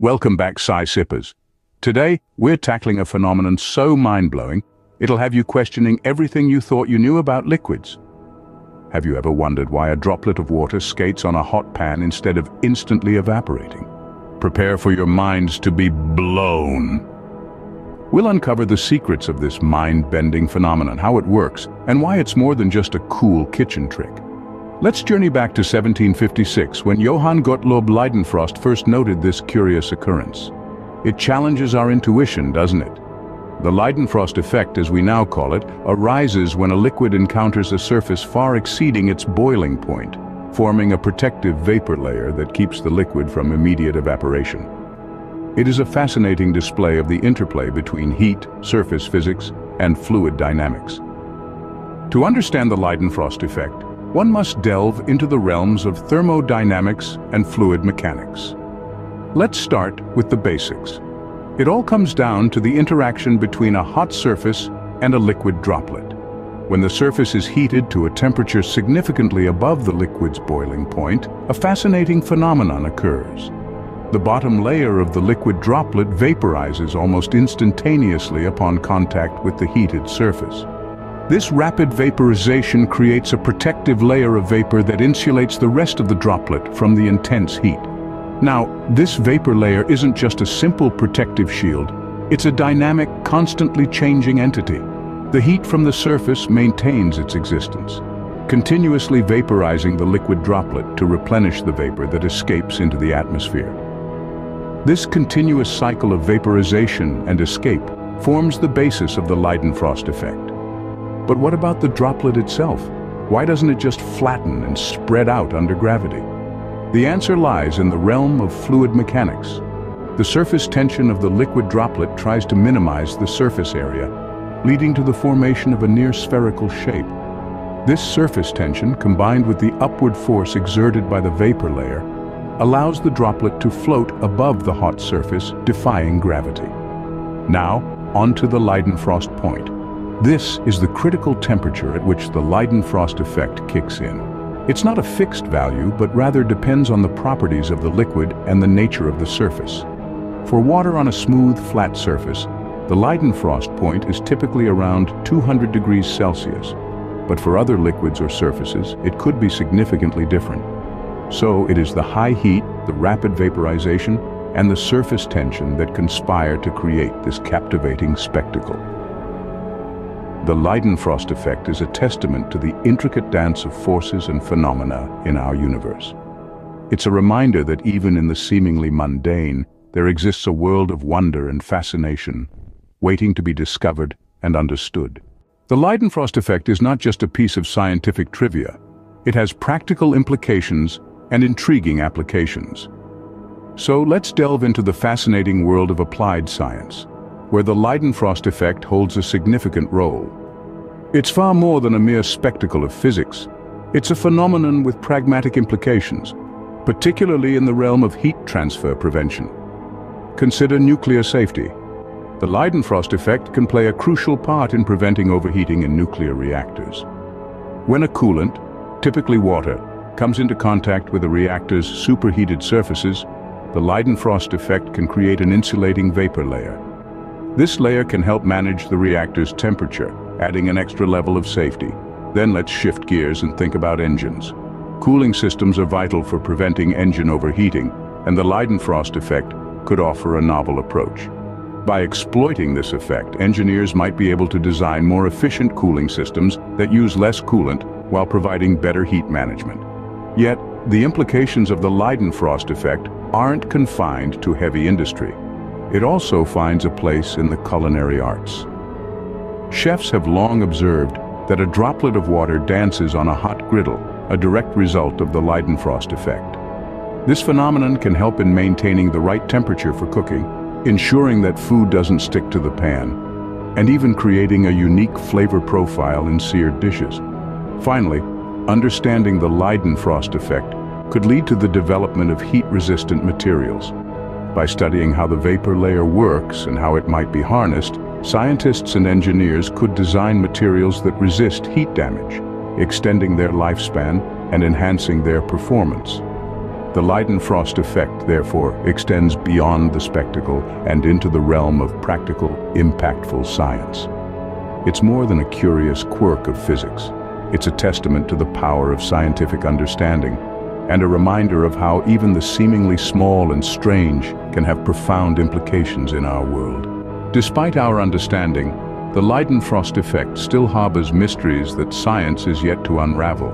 Welcome back, Sci Sippers. Today, we're tackling a phenomenon so mind-blowing, it'll have you questioning everything you thought you knew about liquids. Have you ever wondered why a droplet of water skates on a hot pan instead of instantly evaporating? Prepare for your minds to be blown. We'll uncover the secrets of this mind-bending phenomenon, how it works, and why it's more than just a cool kitchen trick. Let's journey back to 1756 when Johann Gottlob Leidenfrost first noted this curious occurrence. It challenges our intuition, doesn't it? The Leidenfrost effect, as we now call it, arises when a liquid encounters a surface far exceeding its boiling point, forming a protective vapor layer that keeps the liquid from immediate evaporation. It is a fascinating display of the interplay between heat, surface physics, and fluid dynamics. To understand the Leidenfrost effect, one must delve into the realms of thermodynamics and fluid mechanics. Let's start with the basics. It all comes down to the interaction between a hot surface and a liquid droplet. When the surface is heated to a temperature significantly above the liquid's boiling point, a fascinating phenomenon occurs. The bottom layer of the liquid droplet vaporizes almost instantaneously upon contact with the heated surface. This rapid vaporization creates a protective layer of vapor that insulates the rest of the droplet from the intense heat. Now, this vapor layer isn't just a simple protective shield, it's a dynamic, constantly changing entity. The heat from the surface maintains its existence, continuously vaporizing the liquid droplet to replenish the vapor that escapes into the atmosphere. This continuous cycle of vaporization and escape forms the basis of the Leidenfrost effect. But what about the droplet itself? Why doesn't it just flatten and spread out under gravity? The answer lies in the realm of fluid mechanics. The surface tension of the liquid droplet tries to minimize the surface area, leading to the formation of a near spherical shape. This surface tension, combined with the upward force exerted by the vapor layer, allows the droplet to float above the hot surface, defying gravity. Now, onto the Leidenfrost point. This is the critical temperature at which the Leidenfrost effect kicks in. It's not a fixed value, but rather depends on the properties of the liquid and the nature of the surface. For water on a smooth, flat surface, the Leidenfrost point is typically around 200 degrees Celsius, but for other liquids or surfaces, it could be significantly different. So it is the high heat, the rapid vaporization, and the surface tension that conspire to create this captivating spectacle. The Leidenfrost effect is a testament to the intricate dance of forces and phenomena in our universe. It's a reminder that even in the seemingly mundane, there exists a world of wonder and fascination, waiting to be discovered and understood. The Leidenfrost effect is not just a piece of scientific trivia. It has practical implications and intriguing applications. So let's delve into the fascinating world of applied science, where the Leidenfrost effect holds a significant role. It's far more than a mere spectacle of physics. It's a phenomenon with pragmatic implications, particularly in the realm of heat transfer prevention. Consider nuclear safety. The Leidenfrost effect can play a crucial part in preventing overheating in nuclear reactors. When a coolant, typically water, comes into contact with a reactor's superheated surfaces, the Leidenfrost effect can create an insulating vapor layer. This layer can help manage the reactor's temperature, adding an extra level of safety. Then let's shift gears and think about engines. Cooling systems are vital for preventing engine overheating, and the Leidenfrost effect could offer a novel approach. By exploiting this effect, engineers might be able to design more efficient cooling systems that use less coolant while providing better heat management. Yet, the implications of the Leidenfrost effect aren't confined to heavy industry. It also finds a place in the culinary arts. Chefs have long observed that a droplet of water dances on a hot griddle, a direct result of the Leidenfrost effect. This phenomenon can help in maintaining the right temperature for cooking, ensuring that food doesn't stick to the pan, and even creating a unique flavor profile in seared dishes. Finally, understanding the Leidenfrost effect could lead to the development of heat-resistant materials. By studying how the vapor layer works and how it might be harnessed, Scientists and engineers could design materials that resist heat damage, extending their lifespan and enhancing their performance. The Leidenfrost effect, therefore, extends beyond the spectacle and into the realm of practical, impactful science. It's more than a curious quirk of physics. It's a testament to the power of scientific understanding and a reminder of how even the seemingly small and strange can have profound implications in our world. Despite our understanding, the Leidenfrost effect still harbors mysteries that science is yet to unravel.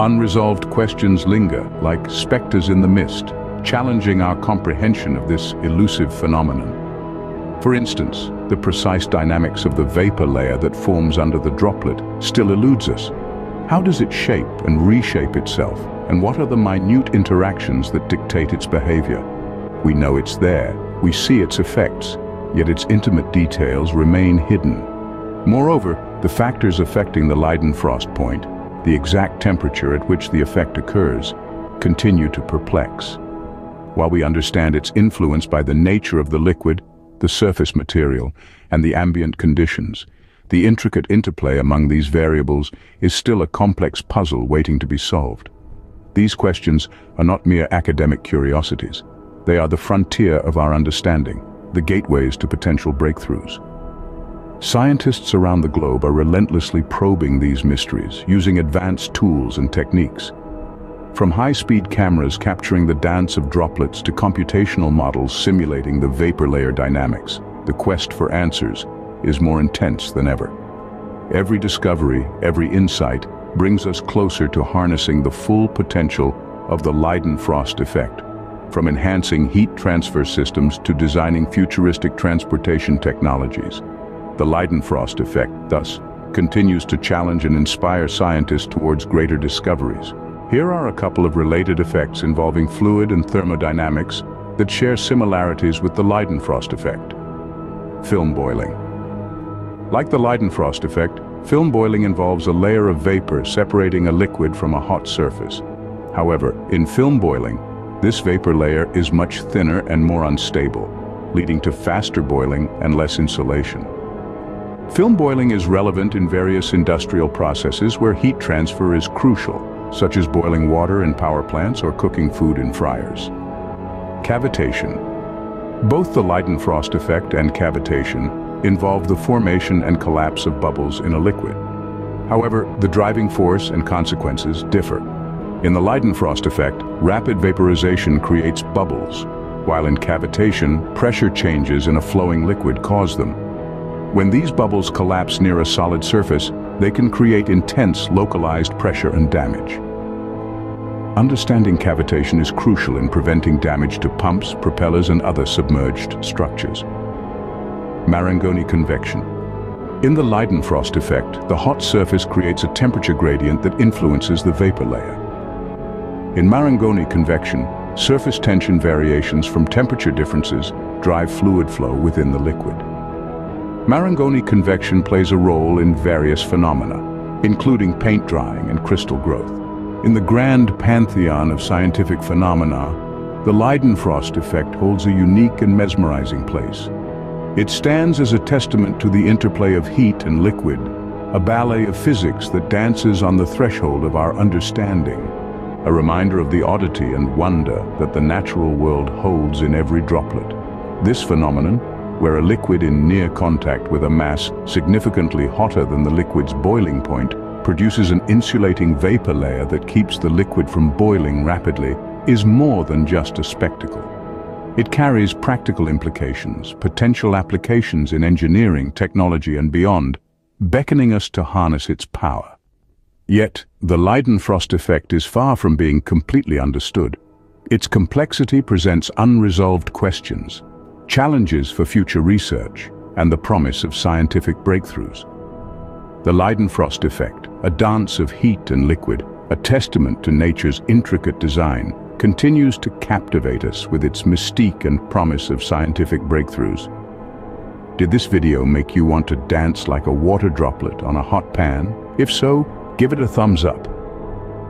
Unresolved questions linger, like specters in the mist, challenging our comprehension of this elusive phenomenon. For instance, the precise dynamics of the vapor layer that forms under the droplet still eludes us. How does it shape and reshape itself, and what are the minute interactions that dictate its behavior? We know it's there, we see its effects, yet its intimate details remain hidden. Moreover, the factors affecting the Leidenfrost point, the exact temperature at which the effect occurs, continue to perplex. While we understand its influence by the nature of the liquid, the surface material, and the ambient conditions, the intricate interplay among these variables is still a complex puzzle waiting to be solved. These questions are not mere academic curiosities. They are the frontier of our understanding, the gateways to potential breakthroughs. Scientists around the globe are relentlessly probing these mysteries, using advanced tools and techniques. From high-speed cameras capturing the dance of droplets to computational models simulating the vapor layer dynamics, the quest for answers is more intense than ever. Every discovery, every insight, brings us closer to harnessing the full potential of the Leidenfrost effect, from enhancing heat transfer systems to designing futuristic transportation technologies. The Leidenfrost effect, thus, continues to challenge and inspire scientists towards greater discoveries. Here are a couple of related effects involving fluid and thermodynamics that share similarities with the Leidenfrost effect. Film boiling. Like the Leidenfrost effect, film boiling involves a layer of vapor separating a liquid from a hot surface. However, in film boiling, this vapor layer is much thinner and more unstable, leading to faster boiling and less insulation. Film boiling is relevant in various industrial processes where heat transfer is crucial, such as boiling water in power plants or cooking food in fryers. Cavitation. Both the Leidenfrost effect and cavitation involve the formation and collapse of bubbles in a liquid. However, the driving force and consequences differ. In the Leidenfrost effect, rapid vaporization creates bubbles, while in cavitation, pressure changes in a flowing liquid cause them. When these bubbles collapse near a solid surface, they can create intense localized pressure and damage. Understanding cavitation is crucial in preventing damage to pumps, propellers and other submerged structures. Marangoni convection. In the Leidenfrost effect, the hot surface creates a temperature gradient that influences the vapor layer. In Marangoni convection, surface tension variations from temperature differences drive fluid flow within the liquid. Marangoni convection plays a role in various phenomena, including paint drying and crystal growth. In the grand pantheon of scientific phenomena, the Leidenfrost effect holds a unique and mesmerizing place. It stands as a testament to the interplay of heat and liquid, a ballet of physics that dances on the threshold of our understanding, a reminder of the oddity and wonder that the natural world holds in every droplet. This phenomenon, where a liquid in near contact with a mass significantly hotter than the liquid's boiling point produces an insulating vapor layer that keeps the liquid from boiling rapidly, is more than just a spectacle. It carries practical implications, potential applications in engineering, technology and beyond, beckoning us to harness its power. Yet, the Leidenfrost effect is far from being completely understood. Its complexity presents unresolved questions, challenges for future research, and the promise of scientific breakthroughs. The Leidenfrost effect, a dance of heat and liquid, a testament to nature's intricate design, continues to captivate us with its mystique and promise of scientific breakthroughs. Did this video make you want to dance like a water droplet on a hot pan? If so, give it a thumbs up.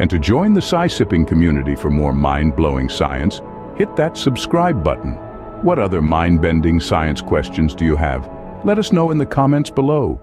And to join the sci-sipping community for more mind-blowing science, hit that subscribe button. What other mind-bending science questions do you have? Let us know in the comments below.